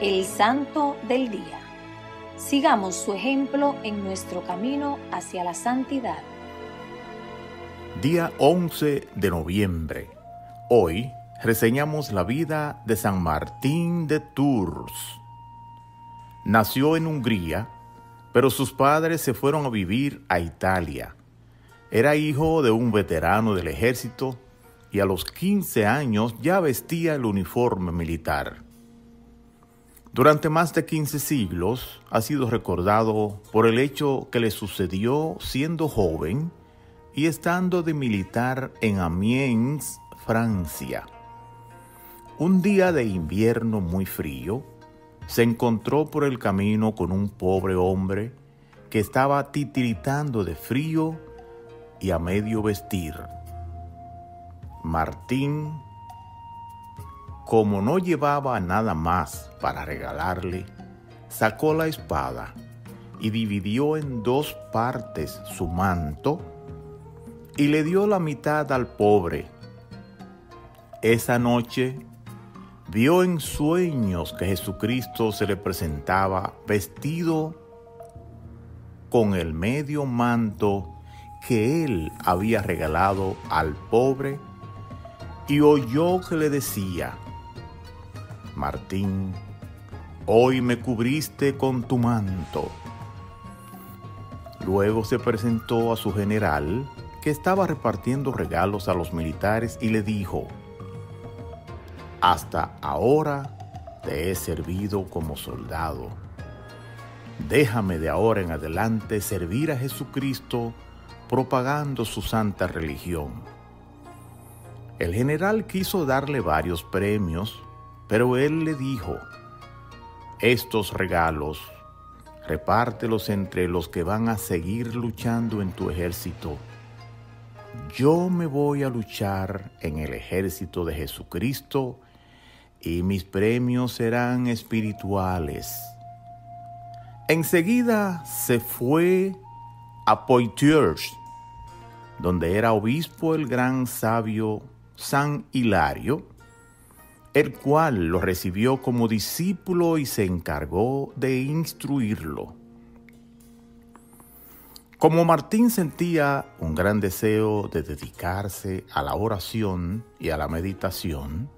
el Santo del Día. Sigamos su ejemplo en nuestro camino hacia la santidad. Día 11 de noviembre. Hoy reseñamos la vida de San Martín de Tours. Nació en Hungría, pero sus padres se fueron a vivir a Italia. Era hijo de un veterano del ejército y a los 15 años ya vestía el uniforme militar. Durante más de 15 siglos ha sido recordado por el hecho que le sucedió siendo joven y estando de militar en Amiens, Francia. Un día de invierno muy frío, se encontró por el camino con un pobre hombre que estaba titiritando de frío y a medio vestir. Martín, como no llevaba nada más para regalarle, sacó la espada y dividió en dos partes su manto y le dio la mitad al pobre. Esa noche vio en sueños que Jesucristo se le presentaba vestido con el medio manto que él había regalado al pobre y oyó que le decía, Martín, hoy me cubriste con tu manto. Luego se presentó a su general, que estaba repartiendo regalos a los militares, y le dijo, Hasta ahora te he servido como soldado. Déjame de ahora en adelante servir a Jesucristo propagando su santa religión. El general quiso darle varios premios, pero él le dijo, estos regalos repártelos entre los que van a seguir luchando en tu ejército. Yo me voy a luchar en el ejército de Jesucristo y mis premios serán espirituales. Enseguida se fue a Poitiers, donde era obispo el gran sabio San Hilario, el cual lo recibió como discípulo y se encargó de instruirlo. Como Martín sentía un gran deseo de dedicarse a la oración y a la meditación,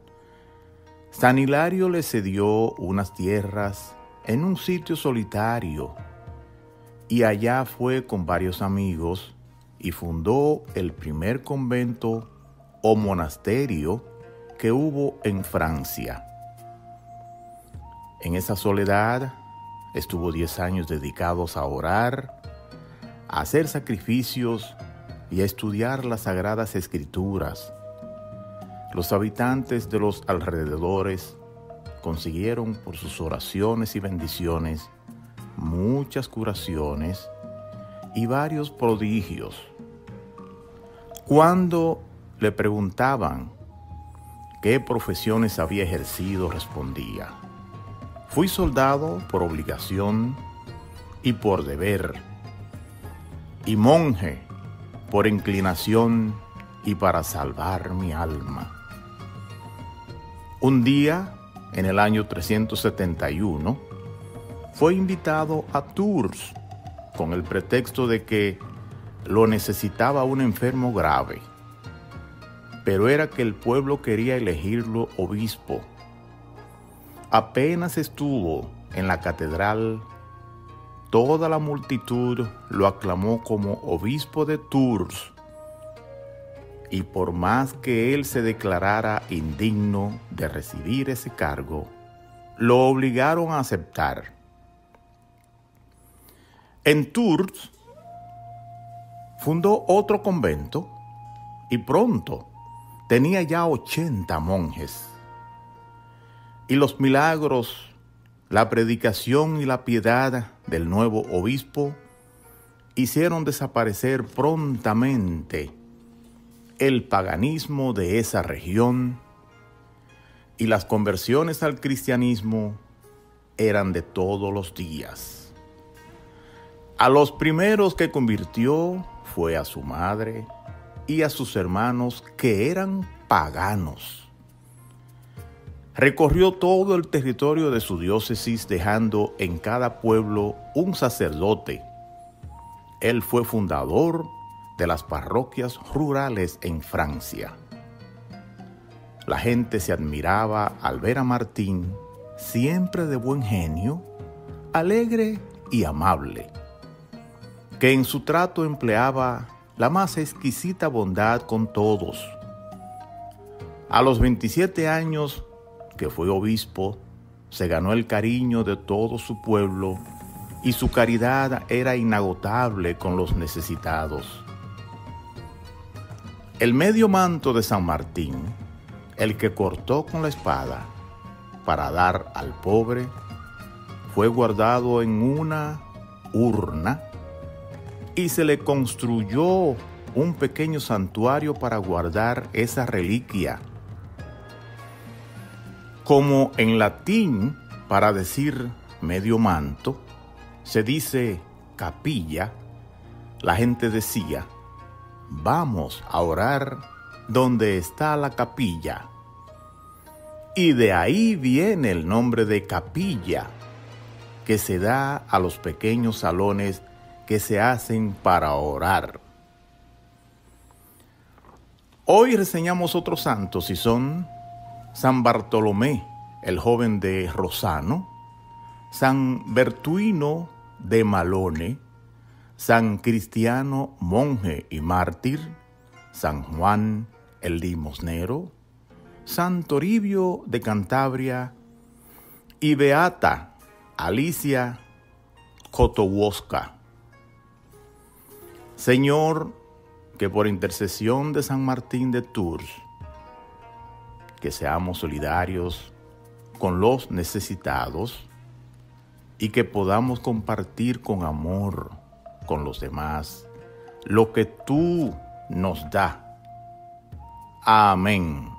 San Hilario le cedió unas tierras en un sitio solitario y allá fue con varios amigos y fundó el primer convento o monasterio que hubo en Francia. En esa soledad estuvo diez años dedicados a orar, a hacer sacrificios y a estudiar las sagradas escrituras. Los habitantes de los alrededores consiguieron por sus oraciones y bendiciones muchas curaciones y varios prodigios. Cuando le preguntaban qué profesiones había ejercido, respondía, fui soldado por obligación y por deber, y monje por inclinación y para salvar mi alma. Un día, en el año 371, fue invitado a Tours con el pretexto de que lo necesitaba un enfermo grave pero era que el pueblo quería elegirlo obispo. Apenas estuvo en la catedral, toda la multitud lo aclamó como obispo de Tours. Y por más que él se declarara indigno de recibir ese cargo, lo obligaron a aceptar. En Tours fundó otro convento y pronto tenía ya 80 monjes. Y los milagros, la predicación y la piedad del nuevo obispo hicieron desaparecer prontamente el paganismo de esa región y las conversiones al cristianismo eran de todos los días. A los primeros que convirtió fue a su madre, y a sus hermanos que eran paganos. Recorrió todo el territorio de su diócesis dejando en cada pueblo un sacerdote. Él fue fundador de las parroquias rurales en Francia. La gente se admiraba al ver a Martín, siempre de buen genio, alegre y amable, que en su trato empleaba la más exquisita bondad con todos. A los 27 años que fue obispo, se ganó el cariño de todo su pueblo y su caridad era inagotable con los necesitados. El medio manto de San Martín, el que cortó con la espada para dar al pobre, fue guardado en una urna y se le construyó un pequeño santuario para guardar esa reliquia como en latín, para decir medio manto, se dice capilla, la gente decía, vamos a orar donde está la capilla. Y de ahí viene el nombre de capilla, que se da a los pequeños salones que se hacen para orar. Hoy reseñamos otros santos y son San Bartolomé, el joven de Rosano, San Bertuino de Malone, San Cristiano, monje y mártir, San Juan el limosnero, San Toribio de Cantabria y Beata Alicia Kotowska. Señor, que por intercesión de San Martín de Tours, que seamos solidarios con los necesitados y que podamos compartir con amor con los demás lo que tú nos da. Amén.